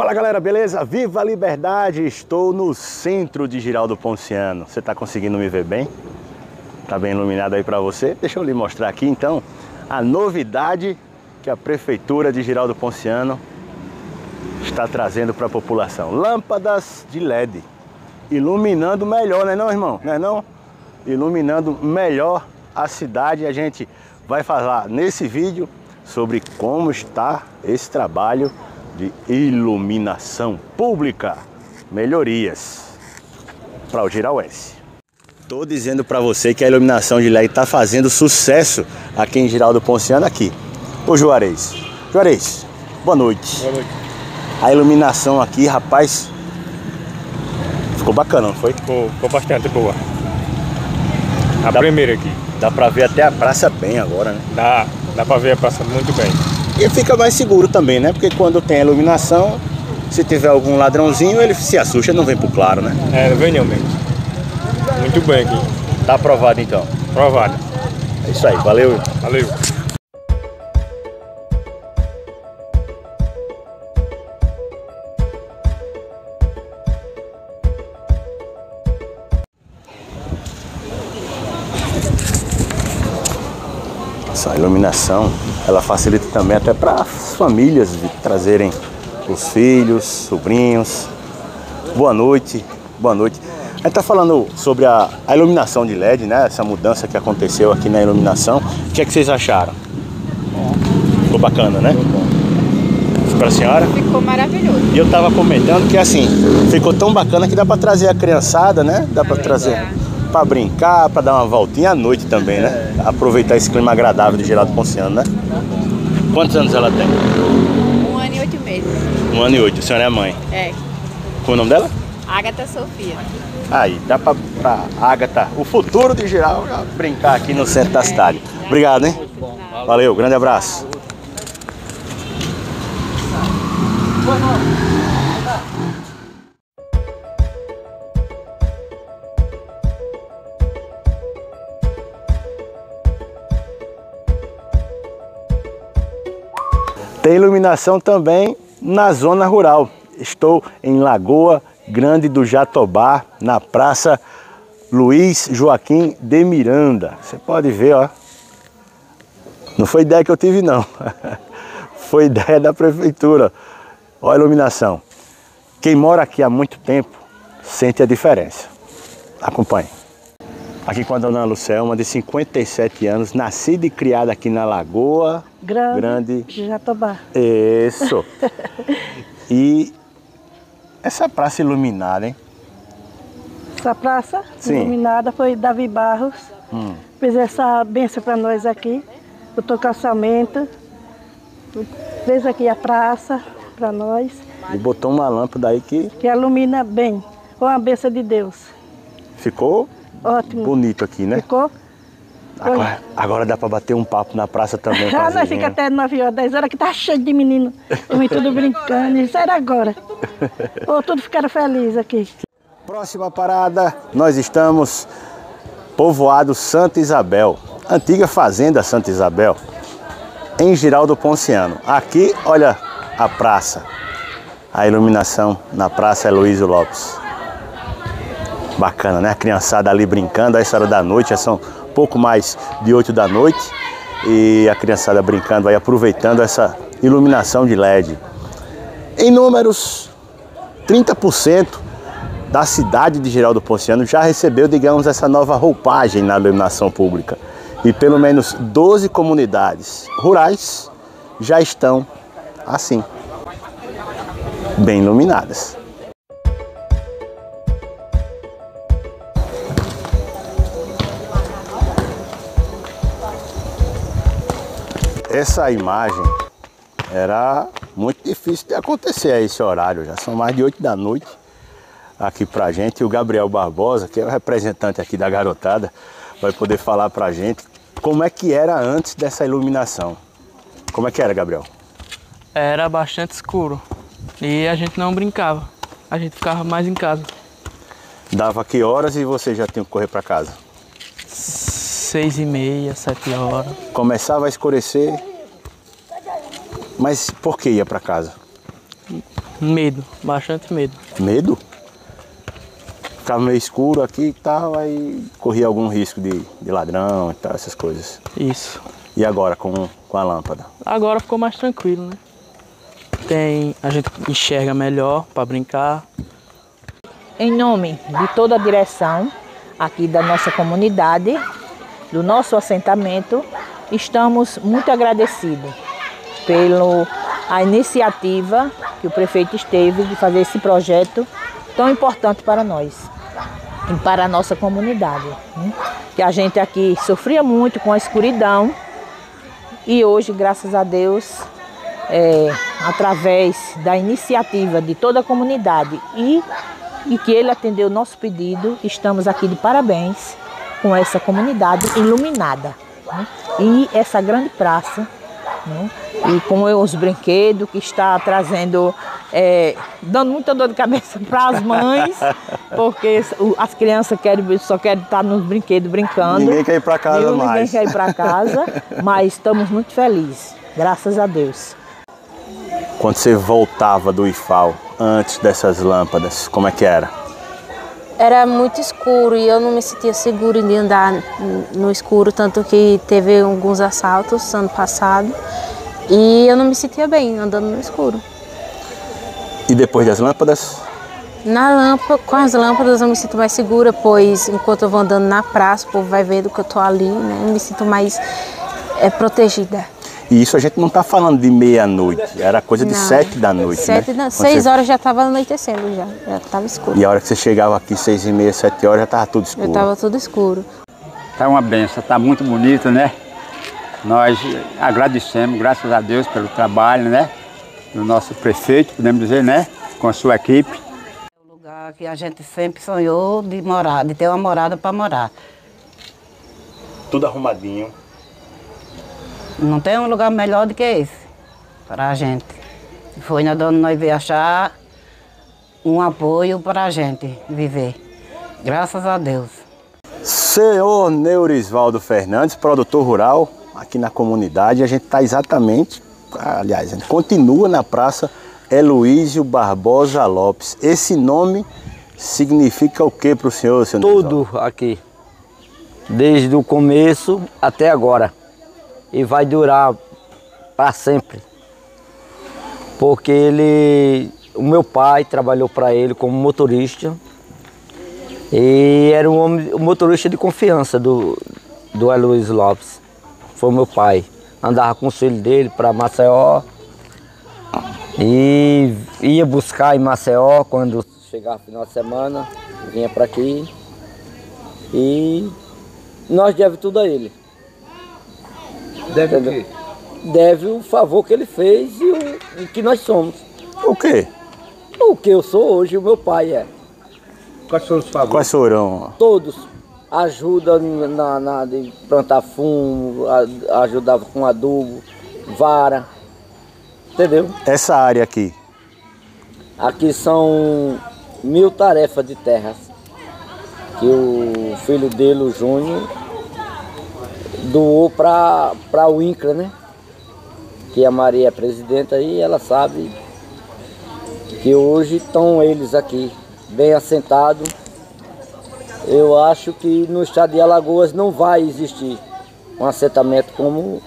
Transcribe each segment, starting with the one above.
Fala galera, beleza? Viva a liberdade! Estou no centro de Giraldo Ponciano. Você está conseguindo me ver bem? Tá bem iluminado aí para você? Deixa eu lhe mostrar aqui então a novidade que a prefeitura de Giraldo Ponciano está trazendo para a população. Lâmpadas de LED, iluminando melhor, né não, irmão? Não é não? Iluminando melhor a cidade. A gente vai falar nesse vídeo sobre como está esse trabalho de iluminação pública, melhorias para o Girauense. Estou dizendo para você que a iluminação de LED está fazendo sucesso aqui em Giraldo Ponciano, aqui. Ô Juarez, Juarez, boa noite. Boa noite. A iluminação aqui, rapaz, ficou bacana, não foi? Ficou, ficou bastante boa. A dá, primeira aqui. Dá para ver até a praça bem agora, né? Dá, dá para ver a praça muito bem. E fica mais seguro também, né? Porque quando tem iluminação, se tiver algum ladrãozinho, ele se assusta e não vem pro claro, né? É, não vem não mesmo. Muito bem aqui. Tá aprovado então. Aprovado. É isso aí, valeu. Valeu. Essa iluminação, ela facilita também até para as famílias de trazerem os filhos, sobrinhos. Boa noite, boa noite. A gente está falando sobre a, a, iluminação de LED, né? Essa mudança que aconteceu aqui na iluminação. O que é que vocês acharam? Ficou bacana, né? Para a senhora? Ficou maravilhoso. E eu estava comentando que assim, ficou tão bacana que dá para trazer a criançada, né? Dá para trazer para brincar, para dar uma voltinha à noite também, né? Aproveitar esse clima agradável de Geraldo Ponciano, né? Quantos anos ela tem? Um ano e oito meses. Um ano e oito. A senhora é mãe? É. Qual é o nome dela? Agatha Sofia. Aí, dá pra, pra Agatha, o futuro de geral, brincar aqui no centro da cidade. Obrigado, hein? Valeu, grande abraço. Iluminação também na zona rural. Estou em Lagoa Grande do Jatobá, na Praça Luiz Joaquim de Miranda. Você pode ver, ó. Não foi ideia que eu tive, não. foi ideia da prefeitura. Olha a iluminação. Quem mora aqui há muito tempo sente a diferença. Acompanhe. Aqui com a dona Lucelma, de 57 anos, nascida e criada aqui na Lagoa Grande, Grande. Jatobá. Isso. e essa praça iluminada, hein? Essa praça Sim. iluminada foi Davi Barros. Hum. Fez essa benção para nós aqui. Botou calçamento. Fez aqui a praça para nós. E botou uma lâmpada aí que Que ilumina bem. Com a benção de Deus. ficou Ótimo. bonito aqui, né? Ficou? Agora, agora dá para bater um papo na praça também Ah, nós fica até 9 horas, 10 horas, que tá cheio de menino. Homem tudo brincando. Isso era agora. Ou tudo ficaram felizes aqui. Próxima parada, nós estamos povoado Santa Isabel, antiga fazenda Santa Isabel, em Giraldo Ponciano. Aqui, olha a praça, a iluminação na Praça Heloísio Lopes. Bacana, né? A criançada ali brincando, a essa hora da noite, já são pouco mais de 8 da noite e a criançada brincando aí, aproveitando essa iluminação de LED. Em números, 30% da cidade de Geraldo Ponciano já recebeu, digamos, essa nova roupagem na iluminação pública. E pelo menos 12 comunidades rurais já estão assim, bem iluminadas. Essa imagem era muito difícil de acontecer a esse horário, já são mais de 8 da noite aqui pra gente. E o Gabriel Barbosa, que é o representante aqui da garotada, vai poder falar pra gente como é que era antes dessa iluminação. Como é que era, Gabriel? Era bastante escuro e a gente não brincava, a gente ficava mais em casa. Dava que horas e você já tinha que correr pra casa? Seis e meia, sete horas. Começava a escurecer, mas por que ia pra casa? Medo, bastante medo. Medo? Ficava meio escuro aqui e tal, aí corria algum risco de, de ladrão e tal, essas coisas. Isso. E agora com, com a lâmpada? Agora ficou mais tranquilo, né? Tem, a gente enxerga melhor para brincar. Em nome de toda a direção aqui da nossa comunidade, do nosso assentamento, estamos muito agradecidos pela iniciativa que o prefeito esteve de fazer esse projeto tão importante para nós e para a nossa comunidade. né? Que a gente aqui sofria muito com a escuridão e hoje, graças a Deus, é, através da iniciativa de toda a comunidade e, e que ele atendeu o nosso pedido, estamos aqui de parabéns com essa comunidade iluminada. né? E essa grande praça, né? e com os brinquedos que está trazendo, é, dando muita dor de cabeça para as mães, porque as crianças querem, só querem estar nos brinquedos brincando. Ninguém quer ir pra casa mais. Ninguém quer ir para casa, mas estamos muito felizes, graças a Deus. Quando você voltava do IFAL, antes dessas lâmpadas, como é que era? Era muito escuro e eu não me sentia seguro de andar no escuro, tanto que teve alguns assaltos ano passado e eu não me sentia bem andando no escuro. E depois das lâmpadas? Na lâmpada, com as lâmpadas eu me sinto mais segura, pois enquanto eu vou andando na praça, o povo vai vendo que eu tô ali, né? Eu me sinto mais é, protegida. E isso a gente não está falando de meia-noite, era coisa de Não. sete da noite, Sete né? da, Quando seis você- horas já estava anoitecendo já, já estava escuro. E a hora que você chegava aqui, seis e meia, sete horas, já estava tudo Já escuro. estava tudo escuro. Tá uma benção, tá muito bonito, né? Nós agradecemos, graças a Deus, pelo trabalho, né? Do nosso prefeito, podemos dizer, né? Com a sua equipe. lugar que a gente sempre sonhou de morar, de ter uma morada para morar. Tudo arrumadinho. Não tem um lugar melhor do que esse para a gente. Foi na dona nós veio achar um apoio para a gente viver. Graças a Deus. Senhor Neurisvaldo Fernandes, produtor rural aqui na comunidade. A gente está exatamente, aliás, a gente continua na Praça Heloísio Barbosa Lopes. Esse nome significa o que para o senhor, senhor Neurisvaldo? Tudo aqui. Desde o começo até agora. E vai durar para sempre. Porque ele. O meu pai trabalhou para ele como motorista. E era um homem, um motorista de confiança do, do Heloísio Lopes. Foi meu pai. Andava com o filho dele para Maceió. E ia buscar em Maceió quando chegava final de semana, vinha para aqui. E nós devemos tudo a ele. Deve o quê? Deve o favor que ele fez e o, o que nós somos. O quê? O que eu sou hoje, o meu pai é. Quais foram os favores? Quais foram? Todos. Ajuda na, na- de plantar fumo, a- ajudava com adubo, vara. Entendeu? Essa área aqui, Aqui são mil tarefas de terras que o filho dele, o Júnior, doou para o INCRA, né? Que a Maria é presidenta aí, ela sabe que hoje estão eles aqui, bem assentados. Eu acho que no estado de Alagoas não vai existir um assentamento como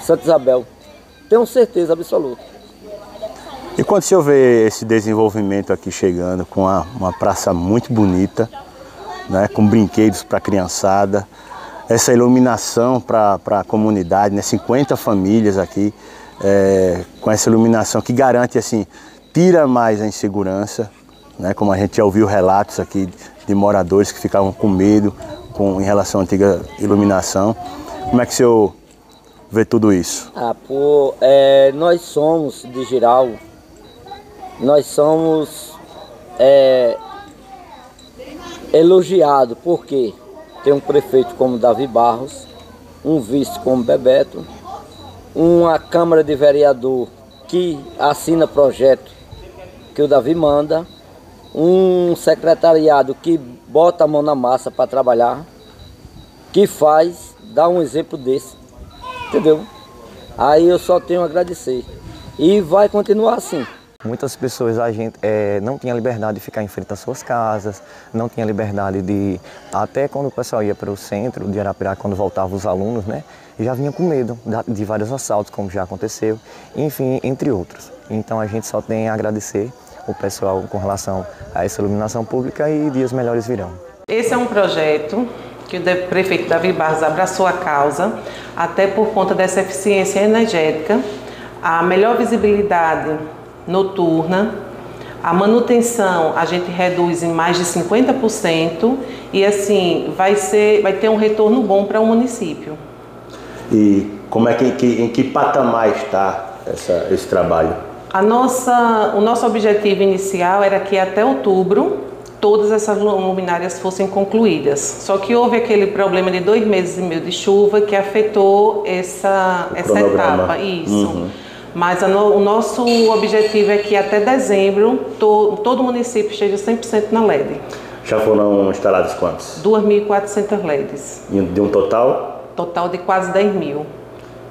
Santa Isabel. Tenho certeza absoluta. E quando o senhor vê esse desenvolvimento aqui chegando com uma, uma praça muito bonita, né, com brinquedos para a criançada, essa iluminação para a comunidade, né, 50 famílias aqui, é, com essa iluminação que garante, assim, tira mais a insegurança, né, como a gente já ouviu relatos aqui de moradores que ficavam com medo com, em relação à antiga iluminação. Como é que o senhor vê tudo isso? Ah, pô, é, nós somos de Giral, nós somos é, elogiados, porque tem um prefeito como Davi Barros, um vice como Bebeto, uma Câmara de Vereador que assina projeto que o Davi manda, um secretariado que bota a mão na massa para trabalhar, que faz, dá um exemplo desse, entendeu? Aí eu só tenho a agradecer. E vai continuar assim. Muitas pessoas a gente é, não tinha liberdade de ficar em frente às suas casas, não tinha liberdade de até quando o pessoal ia para o centro de Arapiraca, quando voltavam os alunos, né, já vinha com medo de vários assaltos, como já aconteceu, enfim, entre outros. Então a gente só tem a agradecer o pessoal com relação a essa iluminação pública e dias melhores virão. Esse é um projeto que o prefeito Davi Barros abraçou a causa, até por conta dessa eficiência energética, a melhor visibilidade noturna, a manutenção a gente reduz em mais de 50% e assim vai ser, vai ter um retorno bom para o município. E como é que, que em que patamar está essa, esse trabalho? A nossa, o nosso objetivo inicial era que até outubro todas essas luminárias fossem concluídas. Só que houve aquele problema de dois meses e meio de chuva que afetou essa, essa etapa. Isso. Uhum. Mas no, o nosso objetivo é que até dezembro to, todo o município esteja 100% na LED. Já foram instalados quantos? 2.400 LEDs. E de um total? Total de quase 10 mil.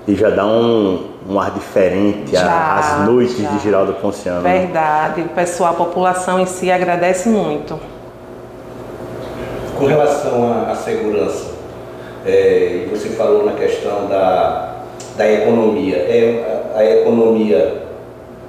E já dá um, um ar diferente já, às noites já. de Giraldo Ponciano. Né? Verdade. O pessoal, a população em si agradece muito. Com relação à, segurança, é, e você falou na questão da, da economia, é a, economia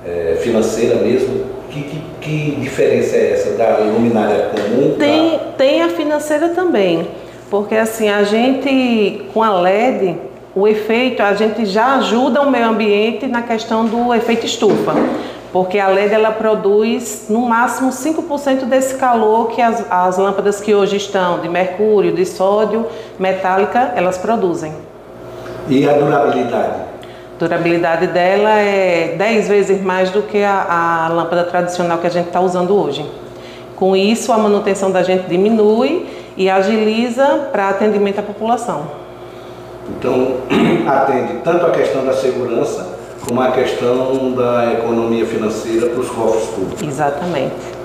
é, financeira mesmo, que, que, que, diferença é essa da luminária comum? Tem, tem a financeira também, porque assim, a gente com a LED o efeito, a gente já ajuda o meio ambiente na questão do efeito estufa, porque a LED ela produz no máximo 5% desse calor que as, as lâmpadas que hoje estão de mercúrio, de sódio, metálica, elas produzem. E a durabilidade? A durabilidade dela é 10 vezes mais do que a, a lâmpada tradicional que a gente está usando hoje. Com isso, a manutenção da gente diminui e agiliza para atendimento à população. Então, atende tanto a questão da segurança como a questão da economia financeira para os cofres públicos. Exatamente.